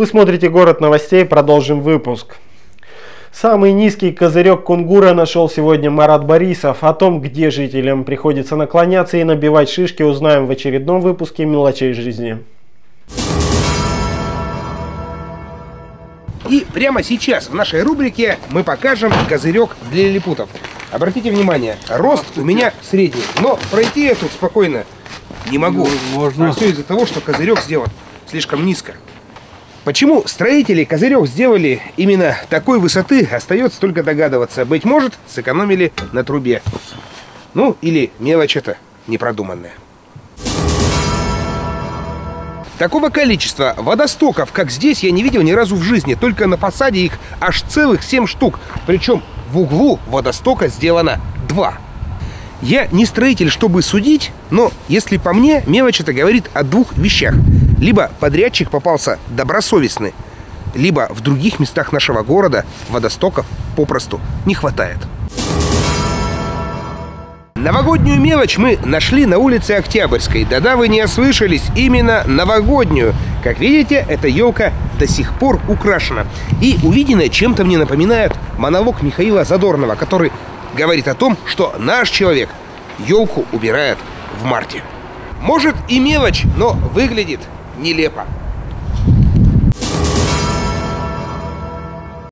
Вы смотрите «Город новостей», продолжим выпуск. Самый низкий козырек кунгура нашел сегодня Марат Борисов. О том, где жителям приходится наклоняться и набивать шишки, узнаем в очередном выпуске «Мелочей жизни». И прямо сейчас в нашей рубрике мы покажем козырек для лилипутов. Обратите внимание, рост у меня средний, но пройти я тут спокойно не могу. Можно. А все из-за того, что козырек сделан слишком низко. Почему строители козырек сделали именно такой высоты, остается только догадываться. Быть может, сэкономили на трубе. Ну, или мелочь это непродуманная. Такого количества водостоков, как здесь, я не видел ни разу в жизни. Только на посаде их аж целых 7 штук. Причем в углу водостока сделано два. Я не строитель, чтобы судить, но если по мне, мелочь это говорит о двух вещах. Либо подрядчик попался добросовестный, либо в других местах нашего города водостоков попросту не хватает. Новогоднюю мелочь мы нашли на улице Октябрьской. Да-да, вы не ослышались, именно новогоднюю. Как видите, эта елка до сих пор украшена. И увиденное чем-то мне напоминает монолог Михаила Задорнова, который говорит о том, что наш человек елку убирает в марте. Может и мелочь, но выглядит нелепо.